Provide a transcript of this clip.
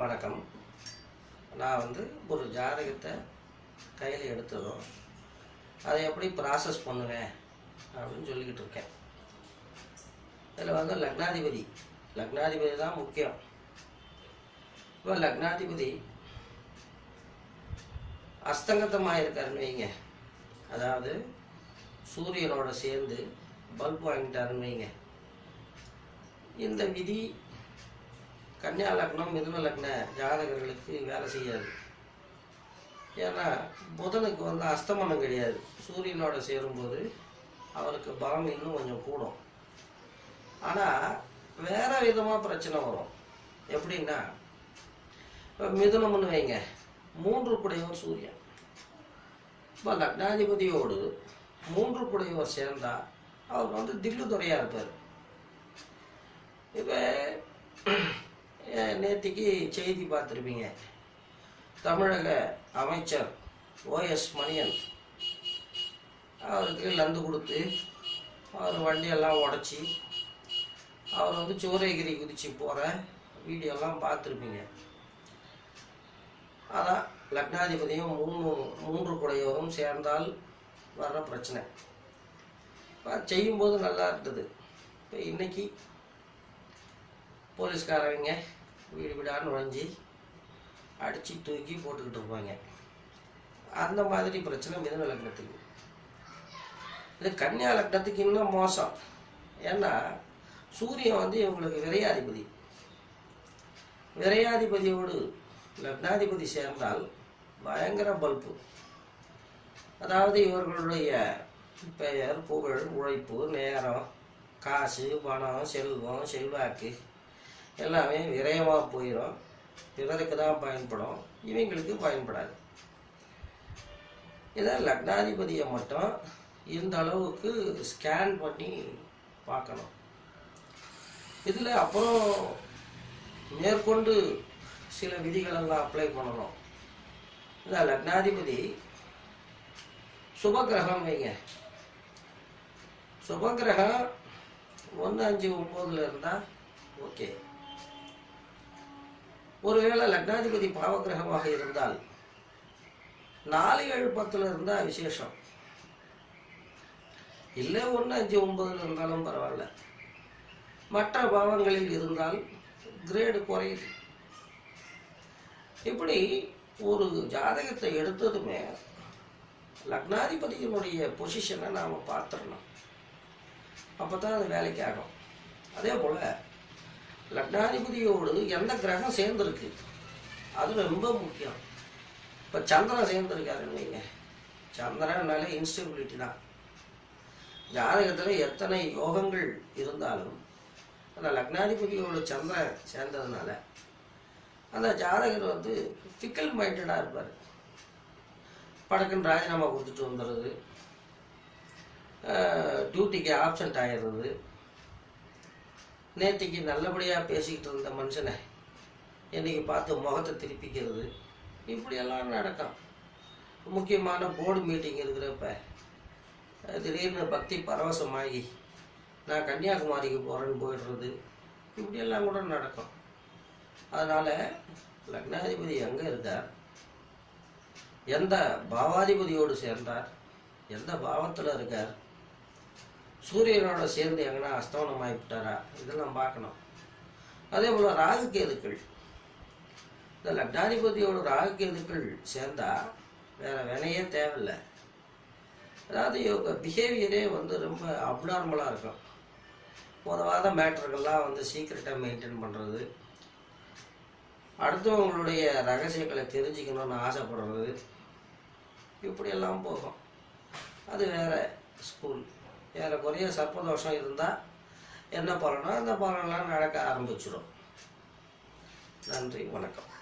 வணக்கம். நான் வந்து ஒரு ஜாதகத்தை கையில் எடுத்ததும் அதை எப்படி ப்ராசஸ் பண்ணுவேன் அப்படின்னு சொல்லிக்கிட்டு இருக்கேன். இதில் வந்து லக்னாதிபதி. லக்னாதிபதி தான் முக்கியம். இப்போ லக்னாதிபதி அஸ்தங்கத்தமாக இருக்காருன்னு வைங்க. அதாவது சூரியனோட சேர்ந்து பல்ப் வாங்கிட்டாருன்னு வைங்க. இந்த விதி கன்னியா லக்னம் மிதுன லக்ன ஜாதகர்களுக்கு வேலை செய்யாது. ஏன்னா புதனுக்கு வந்து அஸ்தமனம் கிடையாது. சூரியனோட சேரும்போது அவருக்கு பலம் இன்னும் கொஞ்சம் கூடும். ஆனால் வேற விதமாக பிரச்சனை வரும். எப்படின்னா இப்போ மிதுனம்னு வைங்க. மூன்று குடையவர் சூரியன். இப்போ லக்னாதிபதியோடு மூன்று குடையவர் சேர்ந்தா அவர் வந்து தில்லு துறையாக இருப்பார். இப்போ நேற்றுக்கு செய்தி பார்த்துருப்பீங்க. தமிழக அமைச்சர் ஓஎஸ் மணியன் அவருக்கு லந்து கொடுத்து அவர் வண்டியெல்லாம் உடச்சி அவர் வந்து சூரியகிரி குதிச்சு போகிற வீடியோலாம் பார்த்துருப்பீங்க. அதான் லக்னாதிபதியும் மூணு மூன்று குடையோரும் சேர்ந்தால் வர்ற பிரச்சனை. செய்யும்போது நல்லா இருந்தது. இப்போ இன்னைக்கு போலீஸ்காரவங்க வீடு வீடாக நுழைஞ்சி அடித்து தூக்கி போட்டுக்கிட்டு இருப்பாங்க. அந்த மாதிரி பிரச்சனை மிதன லக்னத்துக்கு. இது கன்னியா லக்னத்துக்கு இன்னும் மோசம். ஏன்னா சூரியன் வந்து இவங்களுக்கு விரையாதிபதி. விரையாதிபதியோடு லக்னாதிபதி சேர்ந்தால் பயங்கர பல்பு. அதாவது இவர்களுடைய பெயர் புகழ் உழைப்பு நேரம் காசு பணம் செல்வம் செல்வாக்கு எல்லாமே விரயமாக போயிடும் பிறருக்கு தான் பயன்படும். இவங்களுக்கு பயன்படாது. இதை லக்னாதிபதியை மட்டும் இந்த அளவுக்கு ஸ்கேன் பண்ணி பார்க்கணும். இதில் அப்புறம் மேற்கொண்டு சில விதிகளெல்லாம் அப்ளை பண்ணணும். இந்த லக்னாதிபதி சுபகிரகம் வைங்க. சுபகிரகம் ஒன்று அஞ்சு ஒம்போதுல இருந்தால் ஓகே ஒருவேளை லக்னாதிபதி பாவகிரகமாக இருந்தால் நாலு ஏழு பத்தில் இருந்தால் விசேஷம். இல்லை ஒன்று அஞ்சு ஒன்பதில் இருந்தாலும் பரவாயில்ல. மற்ற பாவங்களில் இருந்தால் கிரேடு குறையுது. இப்படி ஒரு ஜாதகத்தை எடுத்ததுமே லக்னாதிபதியினுடைய பொசிஷனை நாம் பார்த்துடணும். அப்போ தான் அது வேலைக்கு ஆகும். அதே போல் லக்னாதிபதியோடு எந்த கிரகம் சேர்ந்துருக்கு? அது ரொம்ப முக்கியம். இப்போ சந்திரன் சேர்ந்துருக்காருன்னு வைங்க. சந்திரன்னாலே இன்ஸ்டபிலிட்டி தான். ஜாதகத்தில் எத்தனை யோகங்கள் இருந்தாலும் அந்த லக்னாதிபதியோட சந்திரன் சேர்ந்ததுனால அந்த ஜாதகர் வந்து ஃபிக்கல் மைண்டடாக இருப்பார். படக்குன்னு ராஜினாமா கொடுத்துட்டு வந்துடுறது. டியூட்டிக்கு ஆப்சண்ட் ஆகிடுறது நேற்றுக்கு நல்லபடியாக பேசிக்கிட்டு இருந்த மனுஷனை இன்றைக்கி பார்த்து முகத்தை திருப்பிக்கிறது. இப்படியெல்லாம் நடக்கும். முக்கியமான போர்டு மீட்டிங் இருக்கிறப்ப திடீர்னு பக்தி பரவசமாகி நான் கன்னியாகுமரிக்கு போகிறேன்னு போயிடுறது. இப்படியெல்லாம் கூட நடக்கும். அதனால் லக்னாதிபதி எங்கே இருக்கார் எந்த பாவாதிபதியோடு சேர்ந்தார்? எந்த பாவத்தில் இருக்கார்? சூரியனோட சேர்ந்து எங்கன்னா அஸ்தமனம் ஆகிவிட்டாரா இதெல்லாம் பார்க்கணும். அதே போல் ராகு கேதுக்கள் இந்த லக்னாதிபதியோட ராகு கேதுக்கள் சேர்ந்தா வேற வினையே தேவையில்லை. அதாவது இவங்க பிஹேவியரே வந்து ரொம்ப அப்நார்மலாக இருக்கும். உதவாத மேட்டர்கள்லாம் வந்து சீக்கிரட்டாக மெயின்டைன் பண்ணுறது அடுத்தவங்களுடைய ரகசியங்களை தெரிஞ்சுக்கணும்னு ஆசைப்படுறது. இப்படியெல்லாம் போகும். அது வேற ஸ்கூல் ஏறக்குறைய சர்ப்பதோஷம் இருந்தால் என்ன பலனோ அந்த பலனெல்லாம் நடக்க ஆரம்பிச்சிடும். நன்றி வணக்கம்.